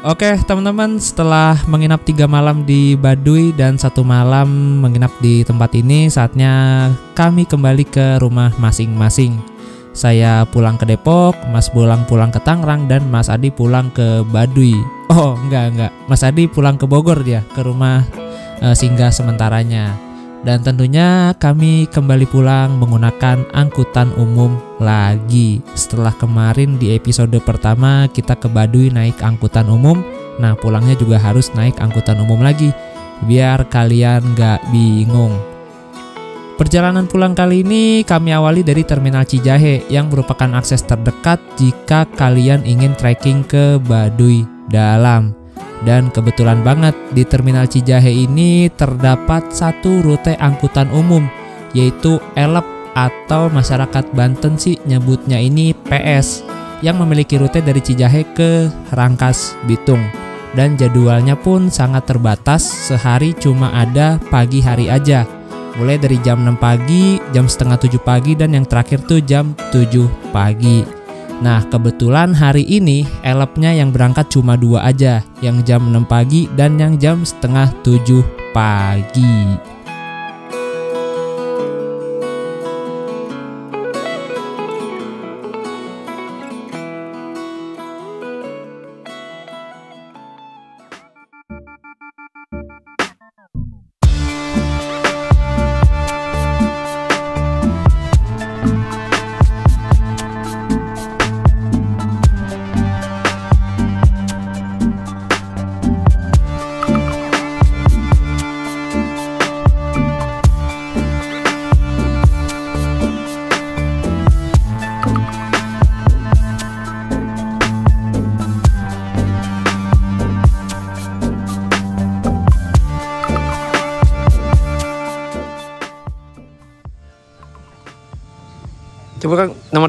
Oke teman-teman setelah menginap tiga malam di Baduy dan satu malam menginap di tempat ini saatnya kami kembali ke rumah masing-masing. Saya pulang ke Depok, Mas pulang pulang ke Tangerang dan Mas Adi pulang ke Baduy. Oh enggak enggak, Mas Adi pulang ke Bogor dia ke rumah e, singgah sementaranya dan tentunya kami kembali pulang menggunakan angkutan umum lagi. Setelah kemarin di episode pertama kita ke Baduy naik angkutan umum, nah pulangnya juga harus naik angkutan umum lagi. Biar kalian gak bingung. Perjalanan pulang kali ini kami awali dari Terminal Cijahe yang merupakan akses terdekat jika kalian ingin trekking ke Baduy Dalam. Dan kebetulan banget di Terminal Cijahe ini terdapat satu rute angkutan umum yaitu ELEP atau masyarakat Banten sih nyebutnya ini PS yang memiliki rute dari Cijahe ke Rangkas Bitung. Dan jadwalnya pun sangat terbatas, sehari cuma ada pagi hari aja. Mulai dari jam 6 pagi, jam setengah 7 pagi, dan yang terakhir tuh jam 7 pagi. Nah, kebetulan hari ini elapnya yang berangkat cuma dua aja, yang jam 6 pagi dan yang jam setengah 7 pagi.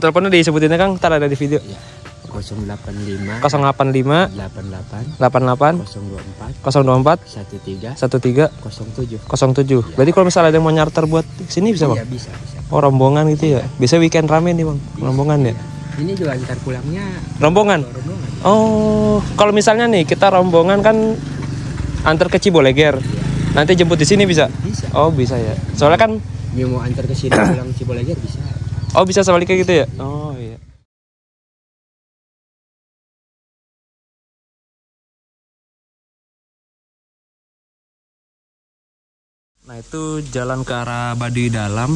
Nomor teleponnya disebutin Kang, ntar ada di video. Ya. 085 085 88 88 024 024 13 13 07 07. Berarti kalau misalnya ada yang mau nyarter buat sini bisa, Iya Bang? bisa bisa. Oh, rombongan gitu ya. Biasa weekend rame nih, Bang. Rombongan ya. Ini juga ntar pulangnya Rombongan. rombongan. Oh, kalau misalnya nih kita rombongan kan antar ke Ciboleger. Nanti jemput di sini bisa? Bisa. Oh, bisa ya. Soalnya kan Dia mau antar ke sini pulang Ciboleger bisa. Oh bisa sebaliknya gitu ya. Oh, iya. Nah, itu jalan ke arah Baduy Dalam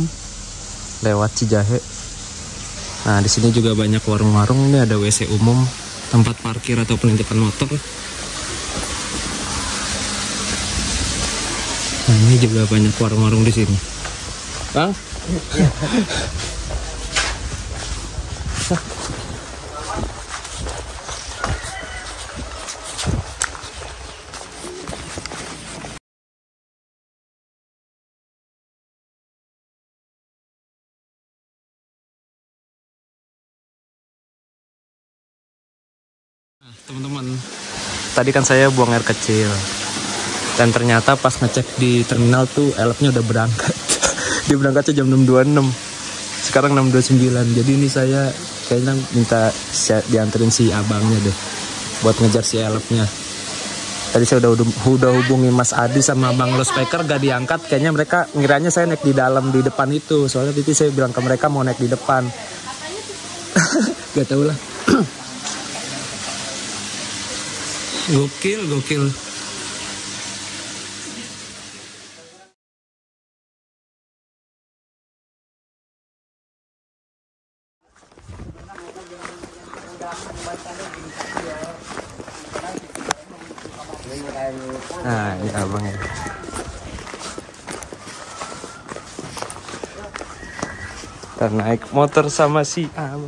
lewat Cijahe. Nah, di sini juga banyak warung-warung. Ini ada WC umum, tempat parkir atau penitipan motor. Nah, ini juga banyak warung-warung di sini. Bang? Teman-teman, tadi kan saya buang air kecil. Dan ternyata pas ngecek di terminal tuh elfnya udah berangkat. Dia berangkatnya jam 6.26. Sekarang 6.29. Jadi ini saya kayaknya minta dianterin si abangnya deh buat ngejar si elfnya. Tadi saya udah udah hubungi Mas Adi sama Bang Speaker gak diangkat. Kayaknya mereka ngiranya saya naik di dalam di depan itu. Soalnya tadi saya bilang ke mereka mau naik di depan. gak tau lah. Gokil, gokil. Nah, ini abangnya. Ntar naik motor sama si abang.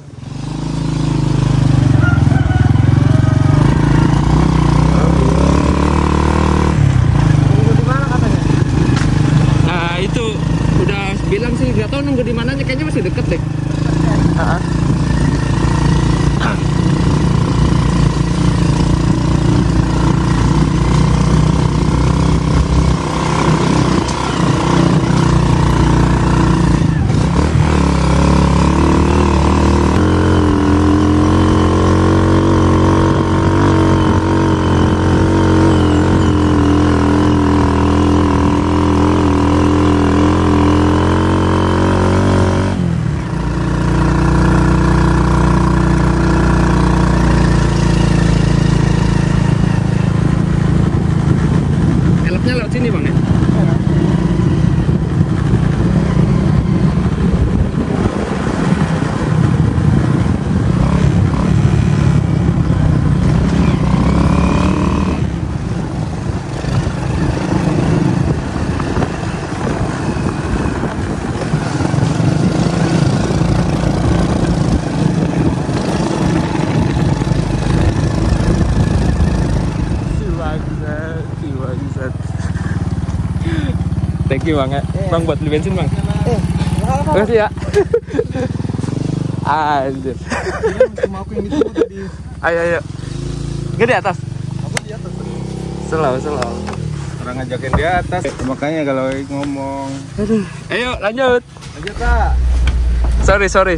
Makasih bang ya. Bang buat beli bensin bang. Makasih ya. Anjir. Cuma aku yang ditunggu tadi. Ayo ayo. Di atas. Aku di atas. Selalu selalu. Orang ngajakin di atas. Makanya kalau ngomong. Ayo lanjut. Aja kak. Sorry sorry.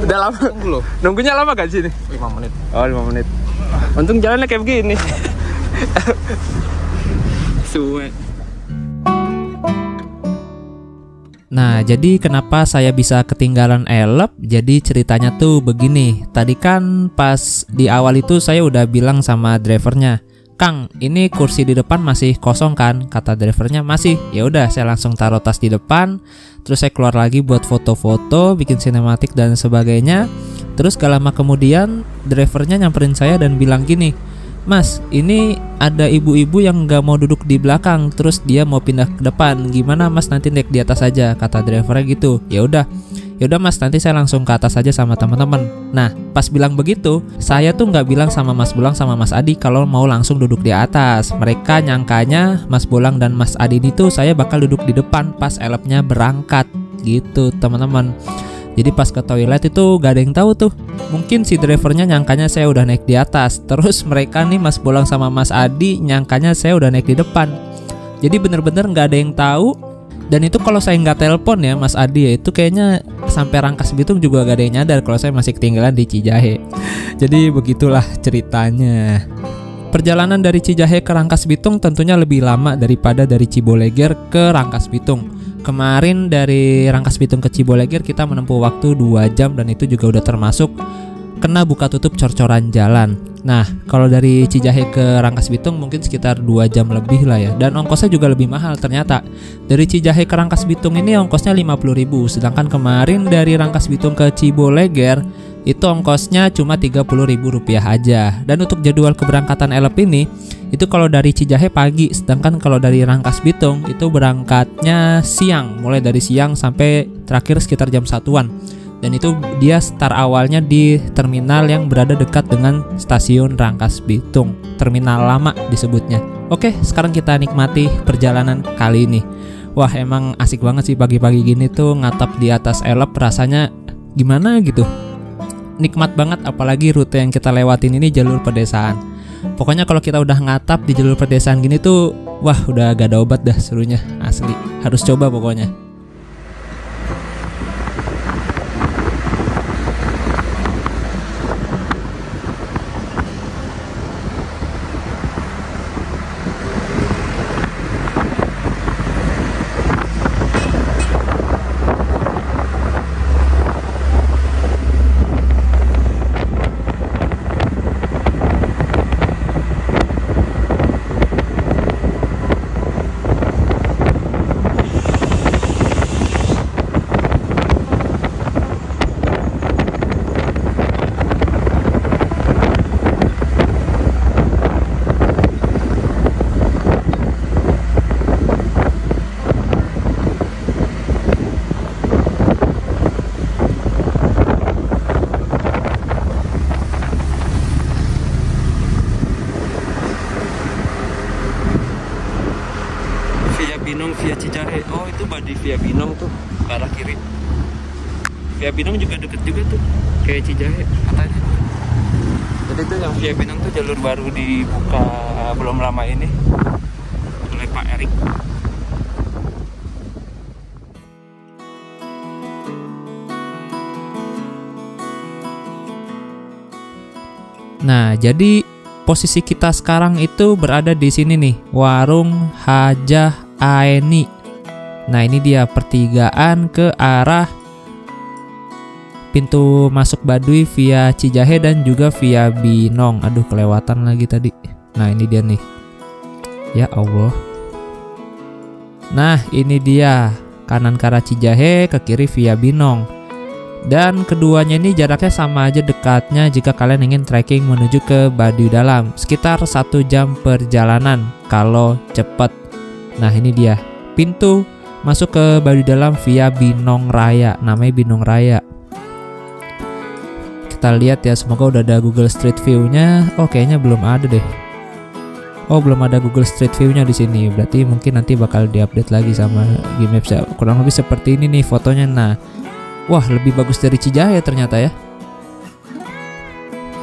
Udah lama. Tunggu loh. Nunggunya lama gak sini? 5 menit. Oh 5 menit. Untung jalannya kayak begini. Suwe. Nah, jadi kenapa saya bisa ketinggalan elep? Jadi ceritanya tuh begini. Tadi kan pas di awal itu saya udah bilang sama drivernya, "Kang, ini kursi di depan masih kosong kan?" Kata drivernya, "Masih." Ya udah, saya langsung taruh tas di depan. Terus saya keluar lagi buat foto-foto, bikin sinematik dan sebagainya. Terus gak lama kemudian drivernya nyamperin saya dan bilang gini, Mas, ini ada ibu-ibu yang nggak mau duduk di belakang, terus dia mau pindah ke depan. Gimana Mas nanti naik di atas aja? Kata drivernya gitu. Ya udah, ya udah Mas nanti saya langsung ke atas aja sama teman-teman. Nah, pas bilang begitu, saya tuh nggak bilang sama Mas Bulang sama Mas Adi kalau mau langsung duduk di atas. Mereka nyangkanya Mas Bulang dan Mas Adi itu saya bakal duduk di depan pas elapnya berangkat gitu teman-teman. Jadi pas ke toilet itu gak ada yang tahu tuh. Mungkin si drivernya nyangkanya saya udah naik di atas. Terus mereka nih Mas Bolang sama Mas Adi nyangkanya saya udah naik di depan. Jadi bener-bener gak ada yang tahu. Dan itu kalau saya nggak telepon ya Mas Adi ya itu kayaknya sampai Rangkas Bitung juga gak ada yang nyadar kalau saya masih ketinggalan di Cijahe. Jadi begitulah ceritanya. Perjalanan dari Cijahe ke Rangkas Bitung tentunya lebih lama daripada dari Ciboleger ke Rangkas Bitung. Kemarin dari Rangkas Bitung ke Ciboleger kita menempuh waktu 2 jam dan itu juga udah termasuk kena buka tutup cor-coran jalan. Nah, kalau dari Cijahe ke Rangkas Bitung mungkin sekitar 2 jam lebih lah ya. Dan ongkosnya juga lebih mahal ternyata. Dari Cijahe ke Rangkas Bitung ini ongkosnya 50.000, sedangkan kemarin dari Rangkas Bitung ke Ciboleger itu ongkosnya cuma Rp30.000 aja. Dan untuk jadwal keberangkatan elep ini itu kalau dari Cijahe pagi, sedangkan kalau dari Rangkas Bitung itu berangkatnya siang, mulai dari siang sampai terakhir sekitar jam satuan. Dan itu dia start awalnya di terminal yang berada dekat dengan stasiun Rangkas Bitung, terminal lama disebutnya. Oke, sekarang kita nikmati perjalanan kali ini. Wah, emang asik banget sih pagi-pagi gini tuh ngatap di atas elep rasanya gimana gitu. Nikmat banget apalagi rute yang kita lewatin ini jalur pedesaan Pokoknya kalau kita udah ngatap di jalur pedesaan gini tuh, wah udah gak ada obat dah serunya asli. Harus coba pokoknya. Via Binong tuh ke arah kiri. Via Binong juga deket juga tuh kayak Cijahe. Katanya. Jadi itu yang Via Binong tuh jalur baru dibuka belum lama ini. Oleh Pak Erik. Nah, jadi posisi kita sekarang itu berada di sini nih, Warung Hajah Aeni Nah ini dia pertigaan ke arah pintu masuk Baduy via Cijahe dan juga via Binong. Aduh kelewatan lagi tadi. Nah ini dia nih. Ya Allah. Nah ini dia kanan ke arah Cijahe ke kiri via Binong. Dan keduanya ini jaraknya sama aja dekatnya jika kalian ingin trekking menuju ke Baduy Dalam Sekitar satu jam perjalanan kalau cepat Nah ini dia pintu masuk ke Baduy Dalam via Binong Raya, namanya Binong Raya. Kita lihat ya, semoga udah ada Google Street View-nya. Oh, kayaknya belum ada deh. oh belum ada Google Street View-nya di sini. Berarti mungkin nanti bakal diupdate lagi sama Game Maps ya. Kurang lebih seperti ini nih fotonya. Nah, wah lebih bagus dari Cijahe ternyata ya.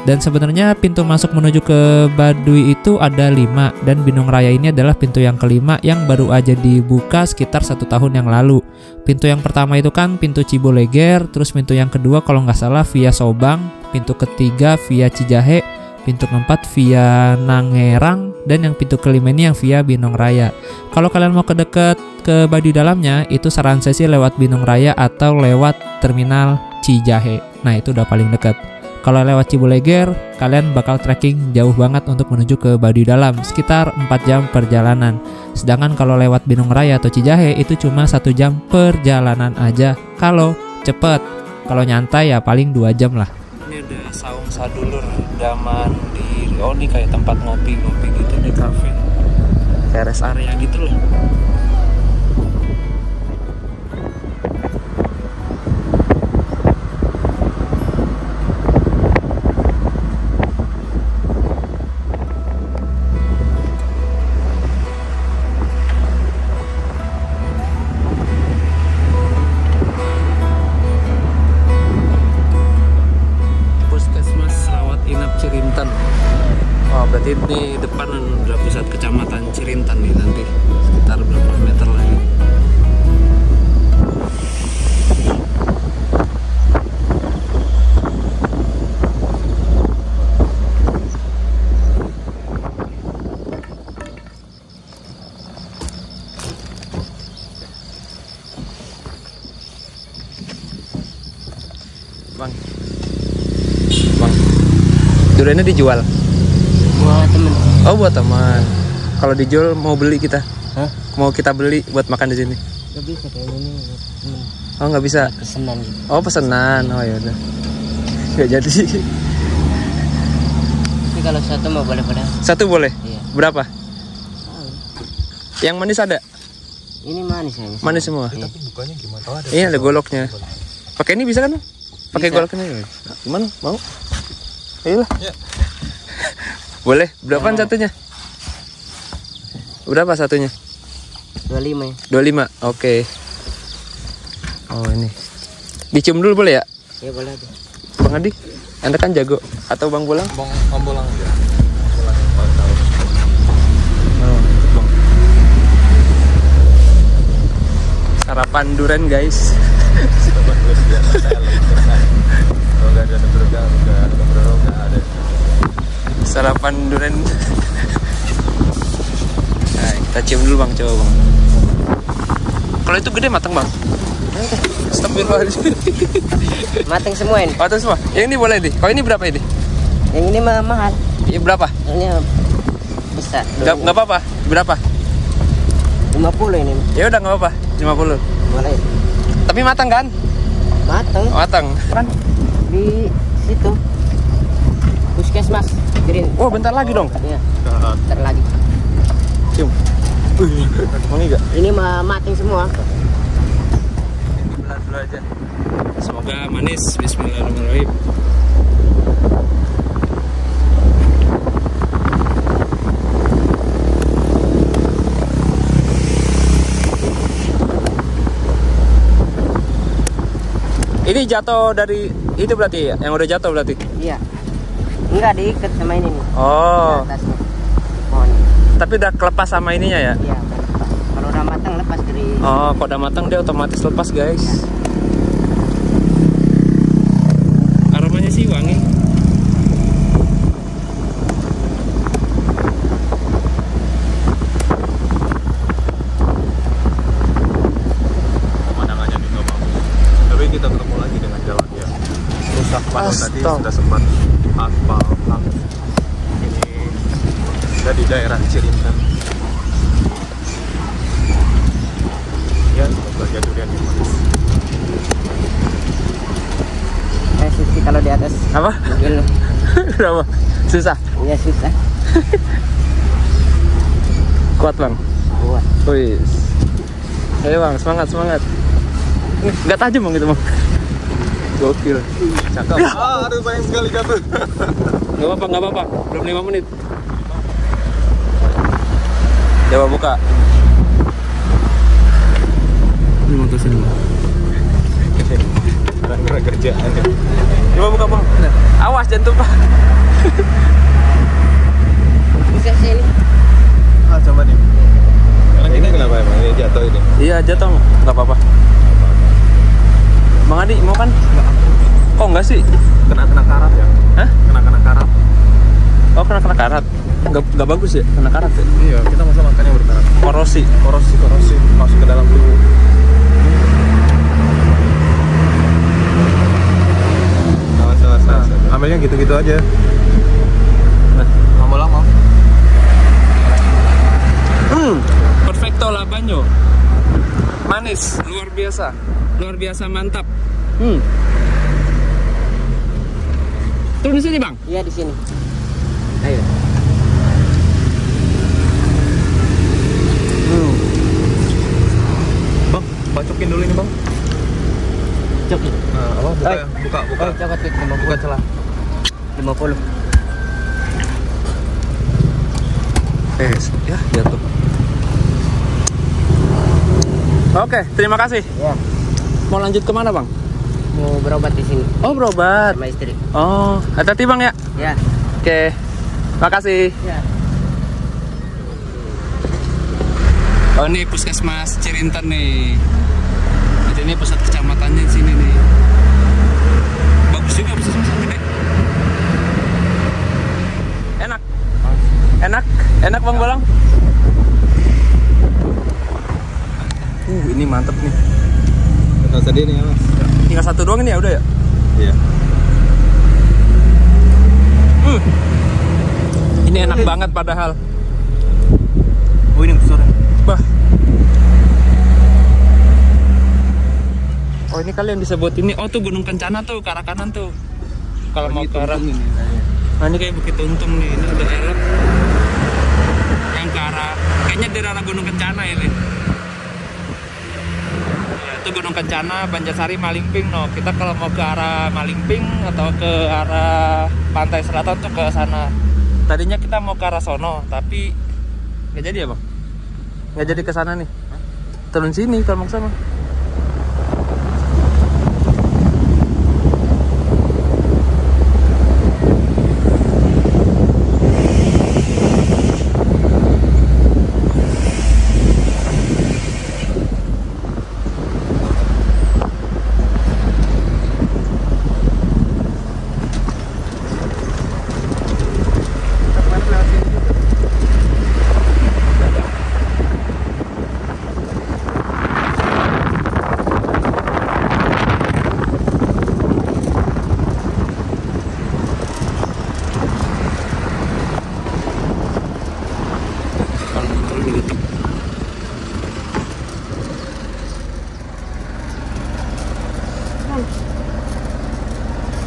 Dan sebenarnya pintu masuk menuju ke Baduy itu ada 5 dan Binung Raya ini adalah pintu yang kelima yang baru aja dibuka sekitar satu tahun yang lalu. Pintu yang pertama itu kan pintu Ciboleger, terus pintu yang kedua kalau nggak salah via Sobang, pintu ketiga via Cijahe, pintu keempat via Nangerang, dan yang pintu kelima ini yang via Binong Raya. Kalau kalian mau ke deket ke Baduy dalamnya, itu saran saya sih lewat Binong Raya atau lewat terminal Cijahe. Nah itu udah paling dekat. Kalau lewat Cibuleger, kalian bakal trekking jauh banget untuk menuju ke Baduy Dalam, sekitar 4 jam perjalanan. Sedangkan kalau lewat Binung Raya atau Cijahe itu cuma satu jam perjalanan aja. Kalau cepet, kalau nyantai ya paling 2 jam lah. Ini udah saung sadulur zaman di oh ini kayak tempat ngopi-ngopi gitu di. Kayak rest area gitu loh. Duriannya dijual. Buat temen. Oh buat teman. Kalau dijual mau beli kita? Hah? Mau kita beli buat makan di sini? Gak bisa kayak ini. Oh nggak bisa. Pesenan gitu. Oh pesanan. Oh ya udah. Gak jadi. Tapi kalau satu mau boleh pada. Satu boleh. Iya. Berapa? Yang manis ada? Ini manis ya. Manis semua. Iya. Bukanya gimana? Oh, ada. Ini ada goloknya. Pakai ini bisa kan? Pakai goloknya. ya? Gimana? Mau? Ayolah. Ya. Boleh. Berapaan Ya. satunya? Berapa satunya? 25 ya. 25. Oke. Oh ini. Dicium dulu boleh ya? Ya boleh aja. Bang Adi, Anda kan jago atau Bang Pulang? Bang, aja. Yang paling tahu. Bang. Sarapan duren guys ya, saya lebih selesai. Kalau nggak ada burger, nggak ada burger, nggak ada. Sarapan duren. Nah, kita cium dulu Bang, coba Bang. Kalau itu gede matang Bang. Astagfirullahaladzim. Mateng semua ini. Itu semua. Yang ini boleh nih. Kalau ini berapa ini? Yang ini mah mahal. Ini berapa? Ini bisa. Enggak enggak apa-apa. Berapa? 50 ini. Ya udah enggak apa-apa. 50. Boleh. Tapi matang kan? Mateng Matang. Kan? di situ. Puskesmas. Kirim. Oh, bentar lagi dong. Iya. Ntar lagi. Cium. Wih, wangi gak? Ini mateng semua. Belah dulu aja. Semoga manis. Bismillahirrahmanirrahim. Ini jatuh dari itu berarti ya? Yang udah jatuh berarti? Iya. Enggak diikat sama ini nih. Oh, atasnya. Pohon. tapi udah kelepas sama ininya ya? Iya. Kalau udah matang lepas dari Oh, kalau udah matang dia otomatis lepas guys. Aromanya sih wangi. Pemandangannya di nggak bagus. Tapi kita ketemu lagi dengan jalan yang rusak padahal tadi sudah sempat aspal halus. Ini sudah di daerah Cirintan. Ya, semoga durian yang manis. eh, susi kalau di atas Apa? Berapa? Susah. ya susah. Kuat bang. Buat. Wih. Ayo bang, semangat semangat. Nggak tajam bang itu bang. Gokil. Cakep. Ah, aduh banyak sekali jatuh. Gak apa-apa, gak apa-apa. Belum 5 menit. Coba buka. Ini mutusin dulu. Orang-orang kerjaan ya. Coba buka bang. Awas jangan tumpah. Bisa sini. Ah, coba nih. Karena ini kenapa emang ini jatuh ini? Iya jatuh nggak apa-apa. Bang Adi mau kan? Kok enggak sih? Kena kena karat ya? Hah? Kena kena karat. Oh kena kena karat. Nggak, nggak bagus ya kena karat ya? Iya, kita masa makannya berkarat. Korosi. Korosi korosi masuk ke dalam tubuh. Salah salah salah. salah. Ambilnya gitu-gitu aja. Nah, Mau lama. Hmm, perfecto lah banyo. Manis, luar biasa. Luar biasa mantap. Hmm. Turun di sini, Bang. Iya di sini. Ayo. Hmm. Bang, bacokin dulu ini, Bang. Cok. Nah, apa? Buka ya, buka, buka. Oh, tuh 50. Buka celah. 50. Tes, ya jatuh. Oke, terima kasih. Ya. Mau lanjut ke mana, Bang? Mau berobat di sini Oh, berobat. sama istri. Oh, hati-hati, Bang ya. Ya. Oke, makasih. Ya. Oh ini puskesmas Cirinten nih. Jadi ini pusat kecamatannya di sini nih. Bagus juga puskesmas gede. Enak. Enak, enak bang Bolang. Uh, ini mantep nih. Nggak sedih nih ya, Mas. Tinggal satu doang ini ya udah ya. Iya. Hmm. Ini enak banget padahal. Oh, ini besar. Bah. Oh ini kalian disebut ini. Oh tuh Gunung Kencana tuh ke arah kanan tuh. Kalau mau ke arah ini. Nah ini kayak Bukit Untung nih, ini udah elok Yang ke arah, kayaknya dari arah Gunung Kencana ini ya, Itu Gunung Kencana, Banjarsari, Malingping no. Kita kalau mau ke arah Malingping atau ke arah Pantai Selatan tuh ke sana Tadinya kita mau ke arah sono, tapi nggak jadi ya bang? Nggak jadi ke sana nih Turun sini kalau mau ke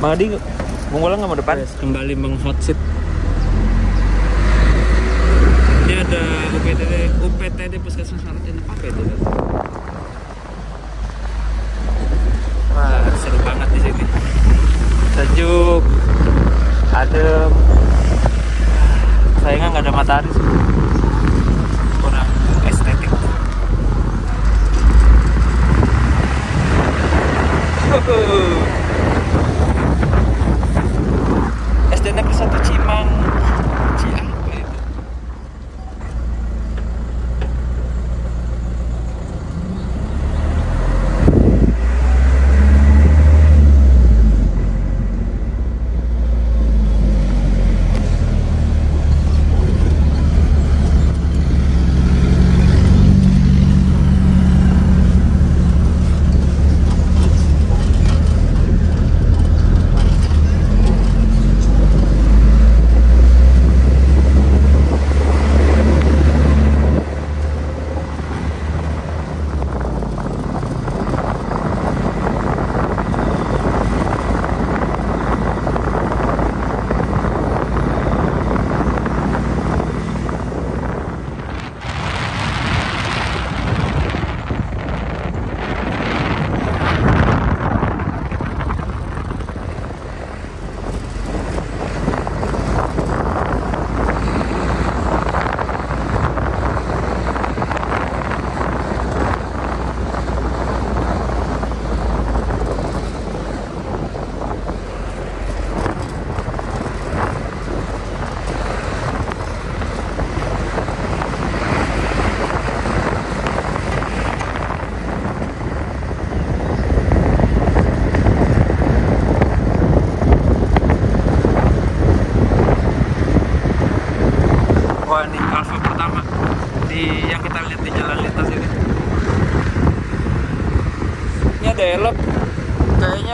Bang Adi, Bang Bolang nggak mau depan? Kembali meng hot seat. Ini ada UPTD, UPTD Puskesmas Sarjana apa itu? Wah, seru banget di sini. Sejuk, adem. Sayangnya nggak ada matahari sih. Kurang estetik. SD Negeri 1 Cimang.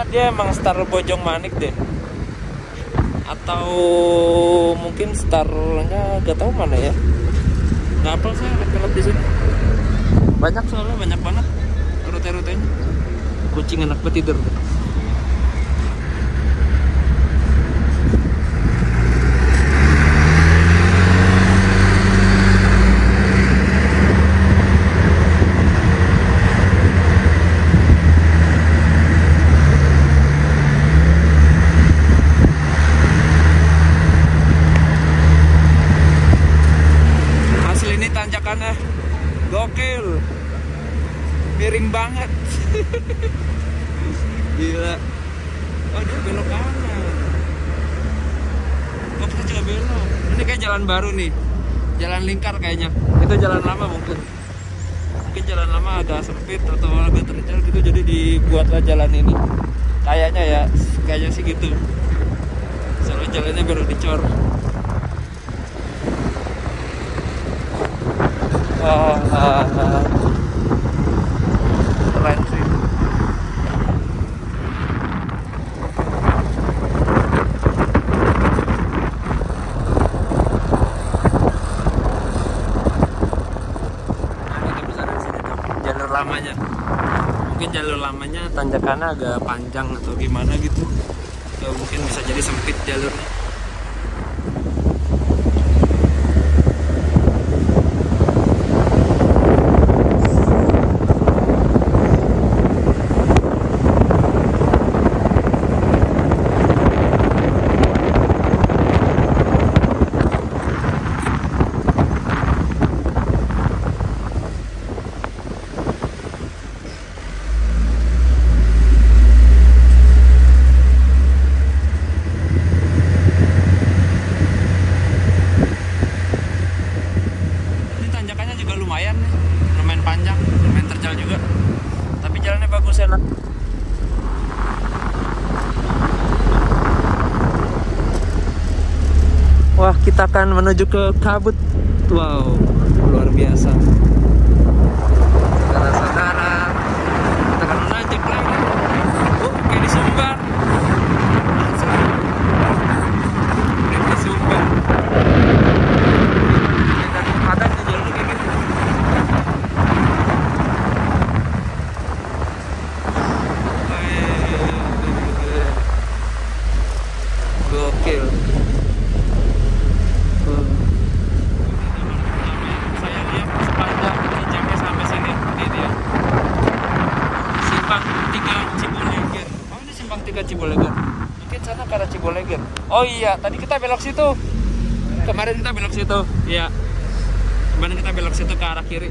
Kayaknya emang star Bojong Manik deh. Atau mungkin starnya gak tahu mana ya. Nggak apa saya elep di sini. Banyak soalnya banyak banget. Rute-rutenya. Kucing anak petidur Asli ini tanjakannya gokil miring banget gila oh dia belok kanan oh kita juga belok ini kayak jalan baru nih jalan lingkar kayaknya itu jalan lama mungkin mungkin jalan lama agak sempit atau agak terjal gitu jadi dibuatlah jalan ini. Kayaknya ya kayaknya sih gitu. Soalnya jalannya baru dicor. Wah, ah, ah. keren sih. Nah, kita bisa dari sini tuh, jalur lamanya. Mungkin jalur lamanya tanjakannya agak panjang atau gimana gitu. Mungkin bisa jadi sempit jalurnya. Ini tanjakannya juga lumayan nih, lumayan panjang, lumayan terjal juga. Tapi jalannya bagus enak. Wah, kita akan menuju ke kabut. Wow, luar biasa. Saudara-saudara, kita akan menanjak lagi. Oh, kayak di Sumbar. Kayak di Sumbar. Dari Padang ke jalur kayak gitu. Wih, Gokil. Hmm. Saya lihat sepanjang ini jamnya sampai sini ini dia. Simpang 3 Ciboleger. Oh ini simpang 3 Ciboleger. Mungkin sana ke arah Ciboleger. Oh iya, tadi kita belok situ. Kemarin kita belok situ. Iya. Kemarin kita belok situ ke arah kiri.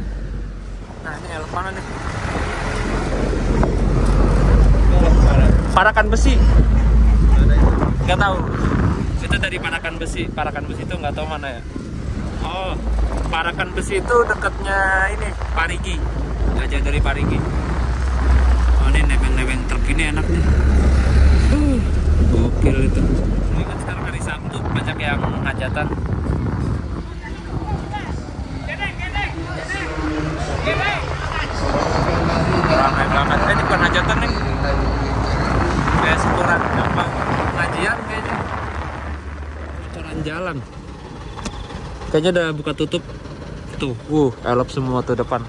Nah ini elok mana nih? Parakan besi. Nggak tahu. Itu dari Parakan besi. Parakan besi itu nggak tahu mana ya. Oh, Parakan besi itu dekatnya ini Parigi. Nggak jauh dari Parigi. Oh ini nebeng-nebeng truk ini enak nih. Gokil itu. Ini kan sekarang hari Sabtu banyak yang hajatan. Ramai banget. Eh, ini bukan hajatan nih. Kayak syukuran apa pengajian kayaknya. Bocoran jalan. Kayaknya udah buka tutup. Tuh, uh, elop semua tuh depan.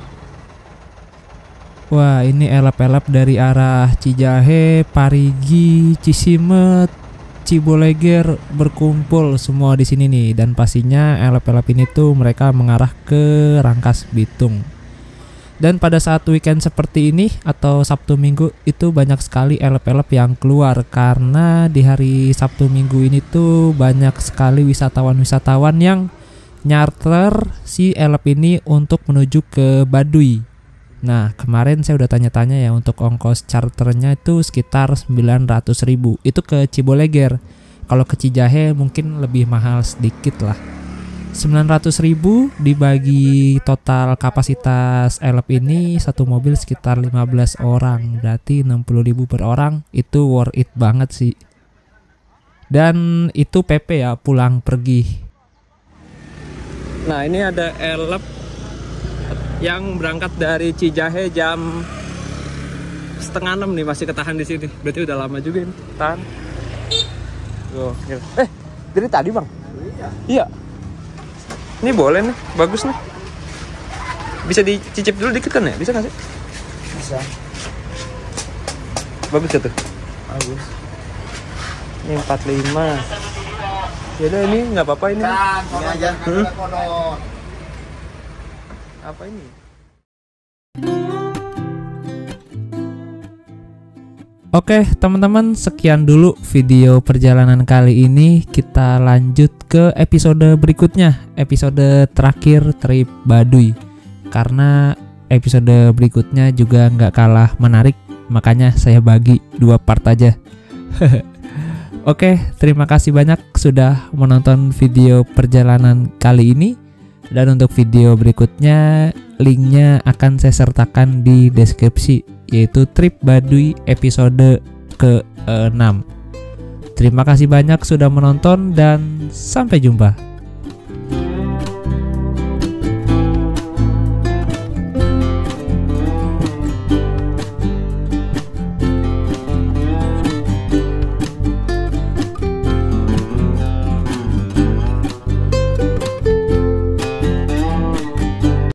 Wah, ini elap-elap dari arah Cijahe, Parigi, Cisimet, Ciboleger berkumpul semua di sini nih dan pastinya elap-elap ini tuh mereka mengarah ke Rangkas Bitung. Dan pada saat weekend seperti ini atau Sabtu Minggu itu banyak sekali elep-elep yang keluar karena di hari Sabtu Minggu ini tuh banyak sekali wisatawan-wisatawan yang nyarter si elep ini untuk menuju ke Baduy. Nah, kemarin saya udah tanya-tanya ya untuk ongkos charternya itu sekitar 900.000 Itu ke Ciboleger. Kalau ke Cijahe mungkin lebih mahal sedikit lah. 900.000 dibagi total kapasitas elep ini satu mobil sekitar 15 orang. Berarti 60.000 per orang itu worth it banget sih. Dan itu PP ya pulang pergi. Nah, ini ada elep yang berangkat dari Cijahe jam setengah enam nih masih ketahan di sini. Berarti udah lama juga ini. Tahan. Gokil. Eh, dari tadi bang? Iya. Ini boleh nih, bagus nih. Bisa dicicip dulu dikit kan ya? Bisa nggak sih? Bisa. Bagus ya tuh. Bagus. Ini 45. Ya udah ini nggak apa-apa ini. Ini aja. Hmm? Apa ini? Oke, teman-teman, sekian dulu video perjalanan kali ini. Kita lanjut ke episode berikutnya, episode terakhir trip Baduy. Karena episode berikutnya juga nggak kalah menarik, makanya saya bagi dua part aja. Oke, terima kasih banyak sudah menonton video perjalanan kali ini. Dan untuk video berikutnya, linknya akan saya sertakan di deskripsi, yaitu Trip Baduy episode ke-6. Terima kasih banyak sudah menonton dan sampai jumpa.